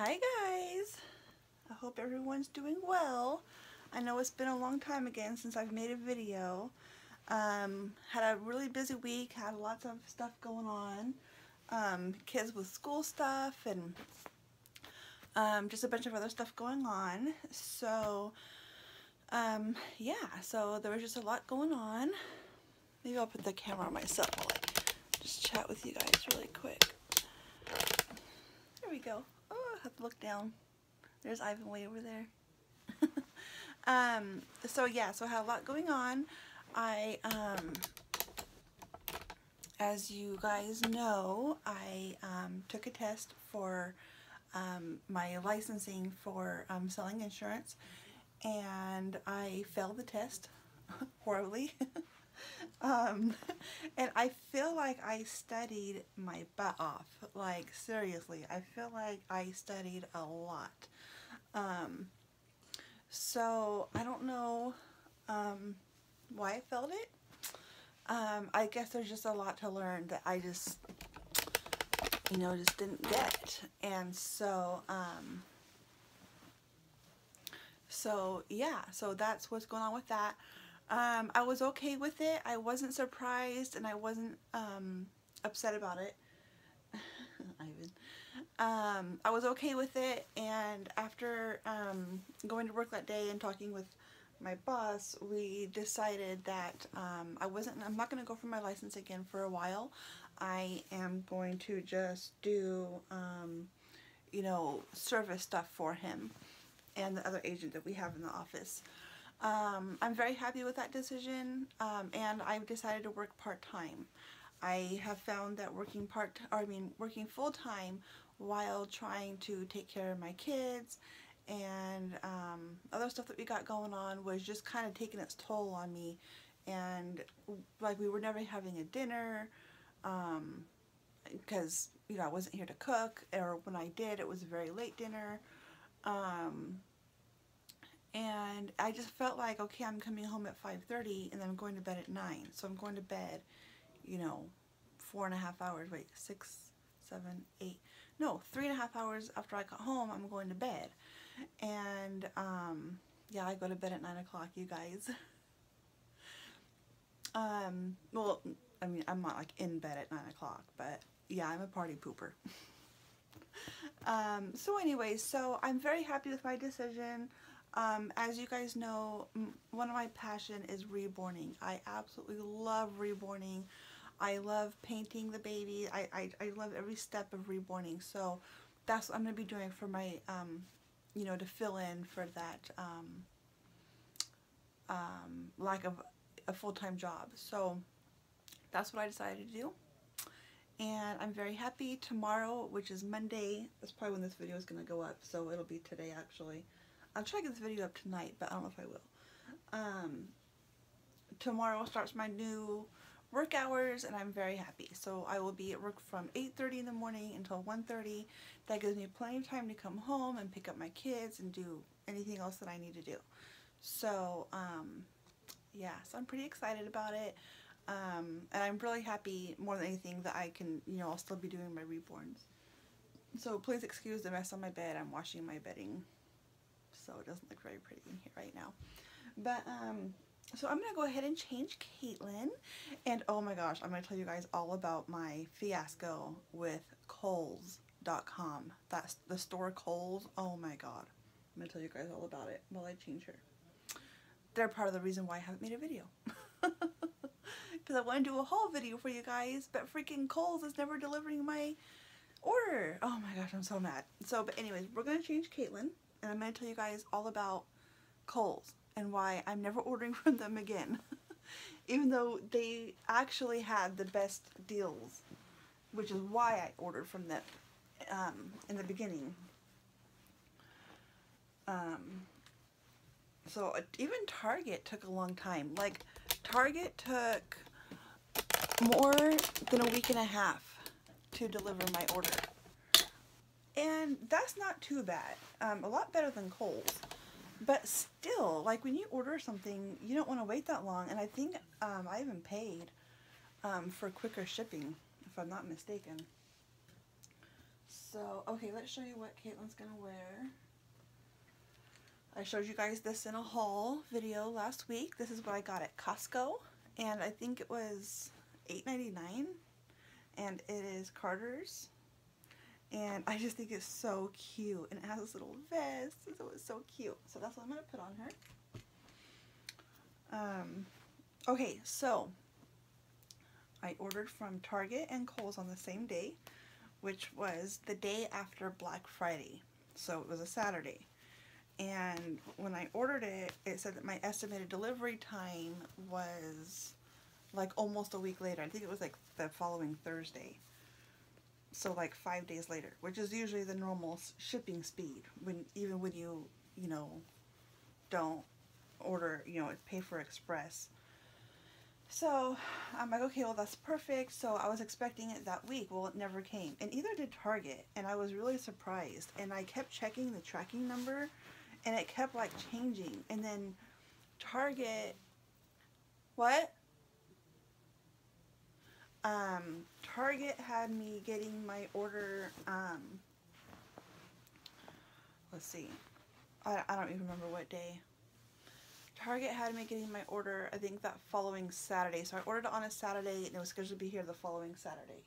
Hi guys! I hope everyone's doing well. I know it's been a long time again since I've made a video. Um, had a really busy week, had lots of stuff going on. Um, kids with school stuff and um, just a bunch of other stuff going on. So, um, yeah, so there was just a lot going on. Maybe I'll put the camera on myself I just chat with you guys really quick. There we go. Have look down. There's Ivan way over there. um, so yeah, so I had a lot going on. I, um, as you guys know, I um, took a test for um, my licensing for um, selling insurance and I failed the test horribly. um, and I feel like I studied my butt off. Like, seriously, I feel like I studied a lot. Um, so, I don't know um, why I felt it. Um, I guess there's just a lot to learn that I just, you know, just didn't get. And so, um, so yeah, so that's what's going on with that. Um, I was okay with it. I wasn't surprised and I wasn't um, upset about it. Ivan. Um, I was okay with it and after um, going to work that day and talking with my boss, we decided that um, I wasn't, I'm not going to go for my license again for a while. I am going to just do, um, you know, service stuff for him and the other agent that we have in the office. Um, I'm very happy with that decision um, and I've decided to work part-time. I have found that working part, or I mean working full-time while trying to take care of my kids and um, other stuff that we got going on was just kind of taking its toll on me and like we were never having a dinner because um, you know I wasn't here to cook or when I did it was a very late dinner um, and I just felt like okay I'm coming home at 5:30 and then I'm going to bed at 9 so I'm going to bed you know four and a half hours wait six seven eight no three and a half hours after I got home I'm going to bed and um, yeah, I go to bed at 9 o'clock, you guys. um, well, I mean, I'm not like in bed at 9 o'clock, but yeah, I'm a party pooper. um, so anyways, so I'm very happy with my decision. Um, as you guys know, one of my passion is reborning. I absolutely love reborning. I love painting the baby. I, I, I love every step of reborning. So that's what I'm going to be doing for my um, you know, to fill in for that um, um, lack of a full-time job. So that's what I decided to do. And I'm very happy tomorrow, which is Monday, that's probably when this video is going to go up, so it'll be today actually. I'll try to get this video up tonight, but I don't know if I will. Um, tomorrow starts my new work hours and I'm very happy. So I will be at work from 8.30 in the morning until 1.30. That gives me plenty of time to come home and pick up my kids and do anything else that I need to do. So, um, yeah, so I'm pretty excited about it. Um, and I'm really happy more than anything that I can, you know, I'll still be doing my reborns. So please excuse the mess on my bed. I'm washing my bedding. So it doesn't look very pretty in here right now. But, um, so I'm going to go ahead and change Kaitlyn. And oh my gosh, I'm going to tell you guys all about my fiasco with Kohl's.com. That's the store Kohl's. Oh my god. I'm going to tell you guys all about it while I change her. They're part of the reason why I haven't made a video. Because I want to do a haul video for you guys, but freaking Kohl's is never delivering my order. Oh my gosh, I'm so mad. So, but anyways, we're going to change Kaitlyn. And I'm going to tell you guys all about Kohl's and why I'm never ordering from them again. Even though they actually had the best deals, which is why I ordered from them um, in the beginning. Um, so uh, even Target took a long time. Like Target took more than a week and a half to deliver my order. And that's not too bad. Um, a lot better than Kohl's. But still, like when you order something, you don't want to wait that long. And I think um, I even paid um, for quicker shipping, if I'm not mistaken. So, okay, let's show you what Kaitlyn's gonna wear. I showed you guys this in a haul video last week. This is what I got at Costco, and I think it was $8.99, and it is Carter's. And I just think it's so cute, and it has this little vest, so it's so cute. So that's what I'm gonna put on her. Um, okay, so I ordered from Target and Kohl's on the same day, which was the day after Black Friday. So it was a Saturday. And when I ordered it, it said that my estimated delivery time was like almost a week later. I think it was like the following Thursday. So like five days later, which is usually the normal shipping speed when even when you, you know, don't order, you know, pay for express. So I'm like, okay, well, that's perfect. So I was expecting it that week. Well, it never came. And either did Target. And I was really surprised. And I kept checking the tracking number and it kept like changing. And then Target, what? Um, Target had me getting my order, um, let's see. I, I don't even remember what day. Target had me getting my order, I think, that following Saturday. So I ordered it on a Saturday, and it was scheduled to be here the following Saturday.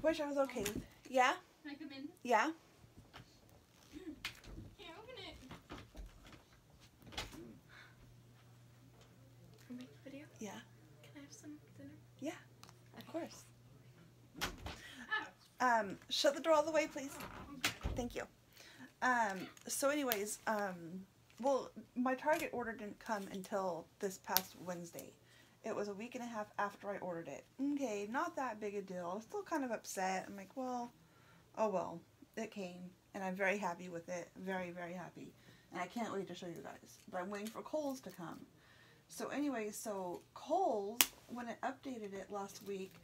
Which I was okay with. Yeah? Can I come in? Yeah? Can't open it. Can I make a video? Yeah. Can I have some dinner? Of course. Um, shut the door all the way, please. Thank you. Um, so anyways, um, well, my Target order didn't come until this past Wednesday. It was a week and a half after I ordered it. Okay, not that big a deal. I was still kind of upset. I'm like, well, oh well, it came, and I'm very happy with it. Very, very happy. And I can't wait to show you guys. But I'm waiting for Kohl's to come. So anyway, so Kohl's, when it updated it last week,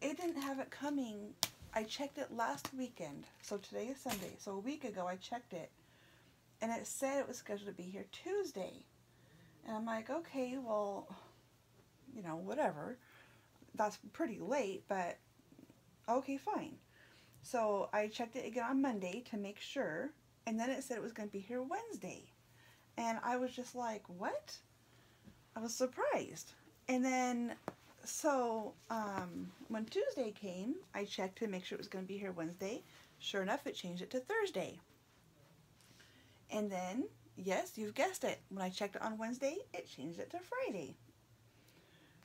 it didn't have it coming. I checked it last weekend. So today is Sunday. So a week ago I checked it and it said it was scheduled to be here Tuesday. And I'm like, okay, well, you know, whatever. That's pretty late, but okay, fine. So I checked it again on Monday to make sure, and then it said it was going to be here Wednesday. And I was just like, what? I was surprised. And then, so um, when Tuesday came, I checked to make sure it was going to be here Wednesday. Sure enough, it changed it to Thursday. And then, yes, you've guessed it. When I checked it on Wednesday, it changed it to Friday.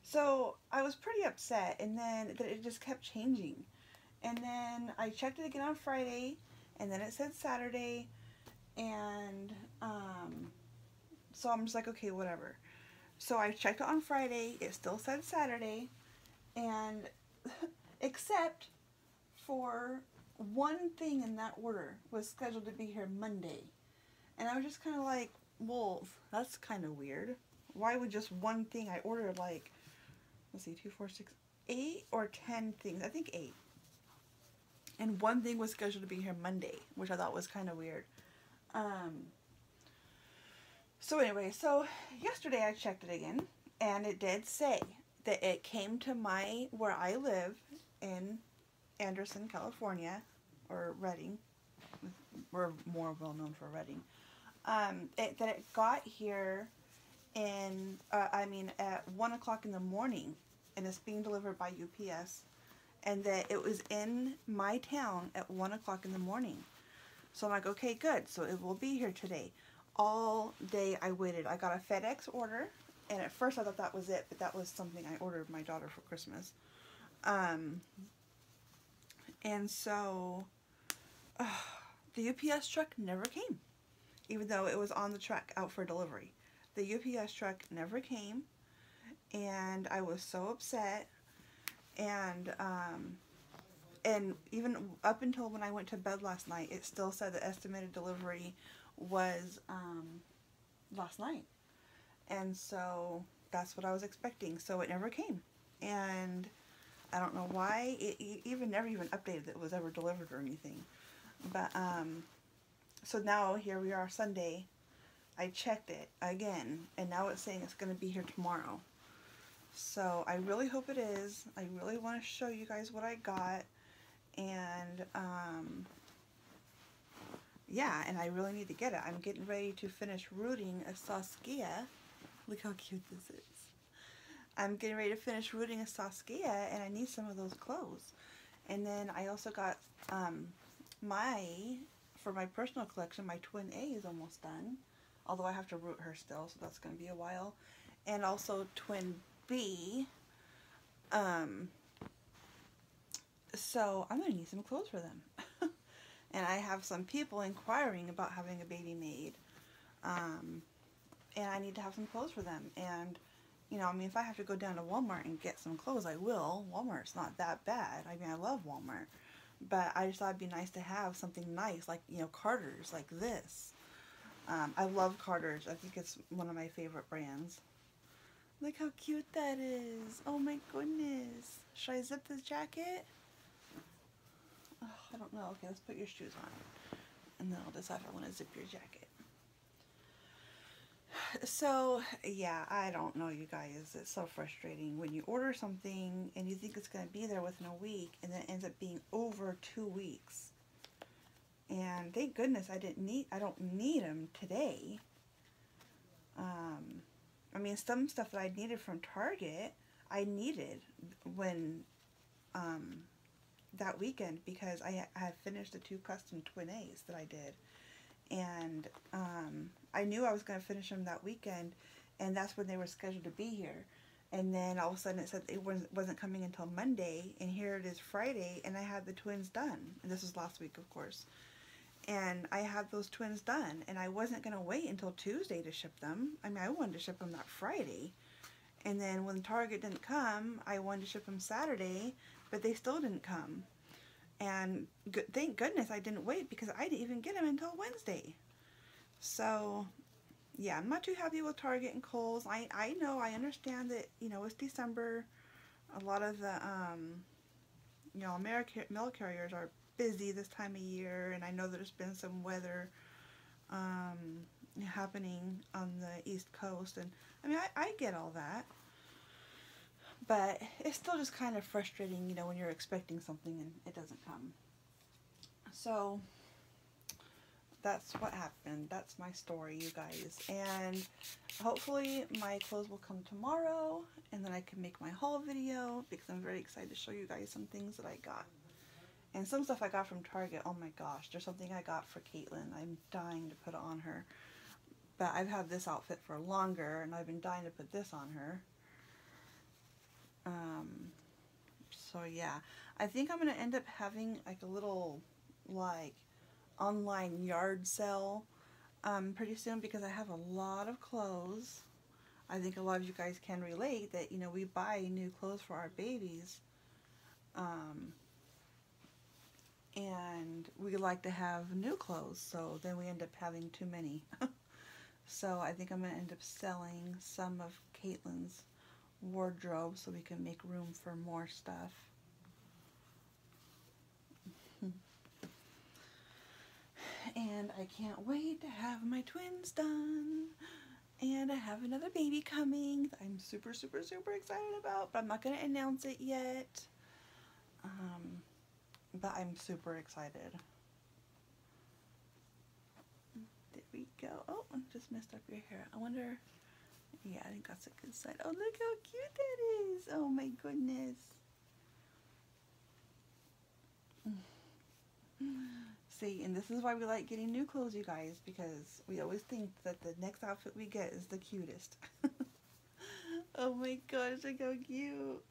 So I was pretty upset, and then that it just kept changing. And then I checked it again on Friday, and then it said Saturday, and um, so I'm just like, okay, whatever. So I checked it on Friday, it still said Saturday, and except for one thing in that order was scheduled to be here Monday. And I was just kind of like, well, that's kind of weird. Why would just one thing I ordered like, let's see, two, four, six, eight or ten things? I think eight. And one thing was scheduled to be here Monday, which I thought was kind of weird. Um, so anyway, so yesterday I checked it again, and it did say that it came to my where I live in Anderson, California, or Redding. We're more well known for Redding. Um, it, that it got here in, uh, I mean, at one o'clock in the morning, and it's being delivered by UPS, and that it was in my town at one o'clock in the morning. So I'm like, okay, good. So it will be here today. All day I waited. I got a FedEx order, and at first I thought that was it, but that was something I ordered my daughter for Christmas. Um, and so uh, the UPS truck never came, even though it was on the truck out for delivery. The UPS truck never came, and I was so upset. And um, and even up until when I went to bed last night, it still said the estimated delivery was um, last night. And so that's what I was expecting. So it never came. And I don't know why. It, it even never even updated that it was ever delivered or anything. But um, so now here we are Sunday. I checked it again, and now it's saying it's going to be here tomorrow. So I really hope it is. I really want to show you guys what I got. and um, yeah, and I really need to get it. I'm getting ready to finish rooting a Saskia. Look how cute this is. I'm getting ready to finish rooting a Saskia, and I need some of those clothes. And then I also got um, my, for my personal collection, my twin A is almost done. Although I have to root her still, so that's going to be a while. And also twin B. Um, so I'm going to need some clothes for them. And I have some people inquiring about having a baby made. Um, and I need to have some clothes for them. And, you know, I mean, if I have to go down to Walmart and get some clothes, I will. Walmart's not that bad. I mean, I love Walmart. But I just thought it'd be nice to have something nice, like, you know, Carter's, like this. Um, I love Carter's. I think it's one of my favorite brands. Look how cute that is. Oh my goodness. Should I zip this jacket? Oh, don't know. Okay, let's put your shoes on. And then I'll decide if I want to zip your jacket. So, yeah, I don't know, you guys. It's so frustrating when you order something and you think it's going to be there within a week and then it ends up being over two weeks. And thank goodness I didn't need, I don't need them today. Um, I mean, some stuff that I needed from Target, I needed when, um, that weekend because I, I had finished the two custom twin A's that I did. And um, I knew I was going to finish them that weekend, and that's when they were scheduled to be here. And then all of a sudden it said it wasn't, wasn't coming until Monday, and here it is Friday, and I had the twins done. And this was last week, of course. And I had those twins done, and I wasn't going to wait until Tuesday to ship them. I mean, I wanted to ship them that Friday. And then when Target didn't come, I wanted to ship them Saturday, but they still didn't come. And good, thank goodness I didn't wait because I didn't even get them until Wednesday. So, yeah, I'm not too happy with Target and Kohl's. I, I know, I understand that, you know, it's December. A lot of the, um, you know, American mail carriers are busy this time of year. And I know there's been some weather um, happening on the East Coast. And, I mean, I, I get all that. But it's still just kind of frustrating, you know, when you're expecting something and it doesn't come. So that's what happened. That's my story, you guys. And hopefully my clothes will come tomorrow and then I can make my haul video because I'm very excited to show you guys some things that I got. And some stuff I got from Target. Oh my gosh, there's something I got for Kaitlyn. I'm dying to put on her. But I've had this outfit for longer and I've been dying to put this on her. Um, so yeah, I think I'm going to end up having like a little like online yard sale um, pretty soon because I have a lot of clothes. I think a lot of you guys can relate that, you know, we buy new clothes for our babies. Um, and we like to have new clothes, so then we end up having too many. so I think I'm going to end up selling some of Kaitlyn's wardrobe so we can make room for more stuff. and I can't wait to have my twins done. And I have another baby coming I'm super, super, super excited about, but I'm not going to announce it yet. Um, but I'm super excited. There we go. Oh, I just messed up your hair. I wonder yeah, I think that's a good sign. Oh, look how cute that is. Oh my goodness. See, and this is why we like getting new clothes, you guys, because we always think that the next outfit we get is the cutest. oh my gosh, look how cute.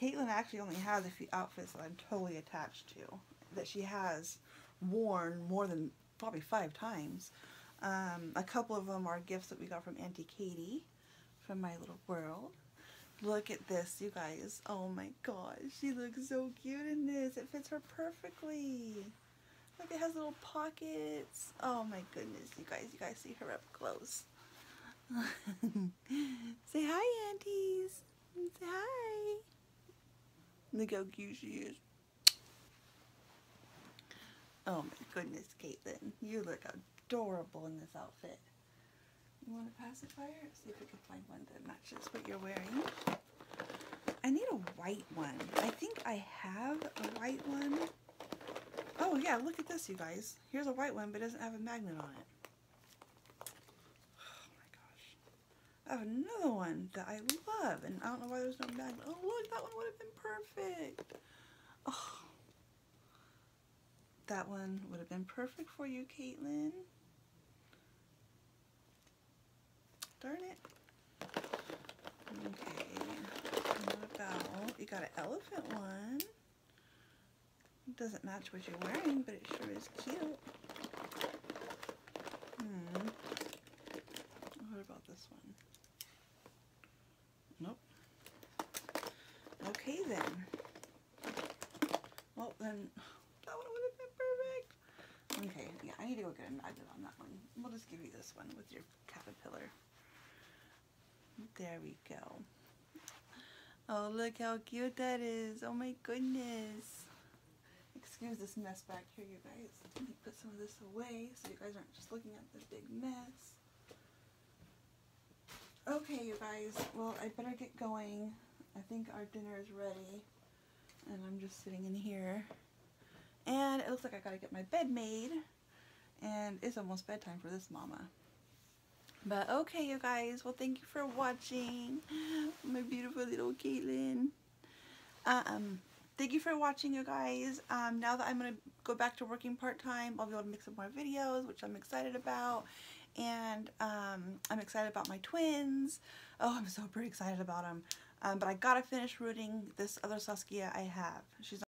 Kaitlyn actually only has a few outfits that I'm totally attached to, that she has worn more than probably five times. Um, a couple of them are gifts that we got from Auntie Katie from My Little World. Look at this, you guys. Oh my gosh, she looks so cute in this. It fits her perfectly. Look, it has little pockets. Oh my goodness, you guys. You guys see her up close. Say hi, aunties. Say hi. Look how cute she is. Oh my goodness, Kaitlyn. You look adorable in this outfit. You want a pacifier? See if we can find one that matches what you're wearing. I need a white one. I think I have a white one. Oh yeah, look at this, you guys. Here's a white one, but it doesn't have a magnet on it. Oh my gosh. I have another one that I love, and I don't know why there's no magnet. Oh look, that one would have been perfect. Oh. That one would have been perfect for you, Kaitlyn. Darn it. Okay. What about, you got an elephant one. It doesn't match what you're wearing, but it sure is cute. Hmm. What about this one? Nope. Okay then. Well then, that one would have been perfect. Okay, yeah, I need to go get a magnet on that one. We'll just give you this one with your caterpillar. There we go. Oh, look how cute that is. Oh my goodness. Excuse this mess back here, you guys. Let me put some of this away so you guys aren't just looking at this big mess. Okay, you guys. Well, I better get going. I think our dinner is ready. And I'm just sitting in here. And it looks like I gotta get my bed made. And it's almost bedtime for this mama. But okay, you guys. Well, thank you for watching. My beautiful little Kaitlyn. Um, thank you for watching, you guys. Um, now that I'm going to go back to working part-time, I'll be able to make some more videos, which I'm excited about. And um, I'm excited about my twins. Oh, I'm so pretty excited about them. Um, but I got to finish rooting this other Saskia I have. She's